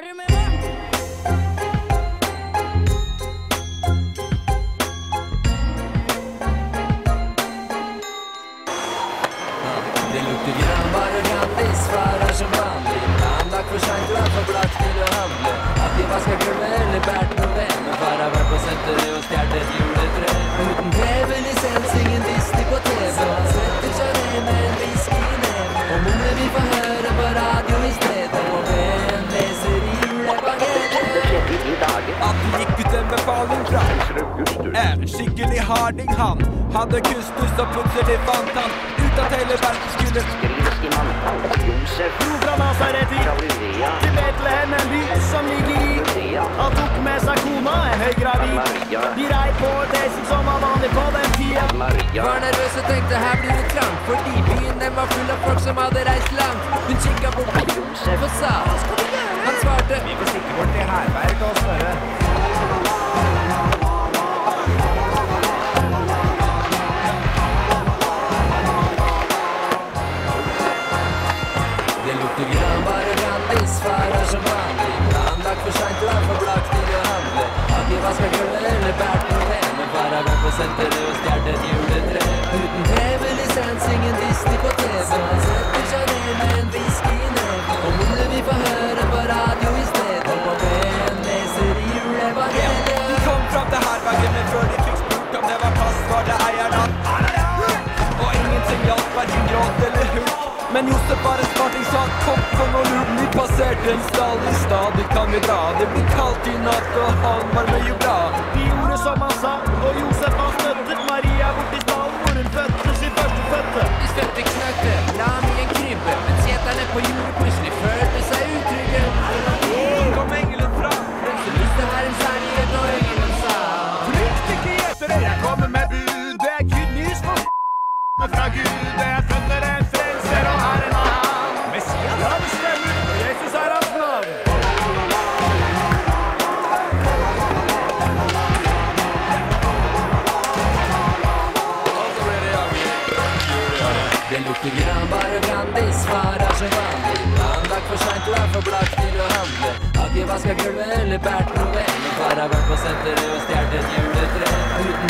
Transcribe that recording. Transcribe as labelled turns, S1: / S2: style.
S1: Det lukter granbar og Grandis, farer som vanlig. Planlagt for seint, du er for blakk til å handle.
S2: Ut en befaling fra en skikkelig harding han Hadde kustus og plutselig fant han ut at hele verden skulle
S3: Skrives i. Josef
S4: Dro fra Nasaret
S3: fra
S4: til Betlehem, en by som ligger i Han tok med seg kona, en høygravid. De rei på et som var vanlig på den tida.
S1: Var nervøs tenkte her blir det Fordi byen var full av folk som hadde reist langt Hun bort på Josef? Han svarte Farer som vanlig Planlagt for seint, du for blakk til å handle Har ikke vaska gulvet eller bært noe Men vært på senteret og stjålet et juletre Uten TV-lisens, ingen
S2: Men Josef var en smarting, sa kom, kom og lurt. Vi passerte en stall i stad, dit kan vi dra. Det blir kaldt i natt, og han var med jo bra.
S4: De gjorde som han sa, og Josef han støttet Maria bort i stallen hvor hun fødte sin første fødte.
S1: De støtte knøttet, la ham i en krybbe Mens gjeterne på jordet Det lukter granbar og Grandis, farer som vanlig Mandag for seint, er for blakk til å handle. Har ikke vaska gulvet eller bært noe eller far har vært på senteret og stjålet et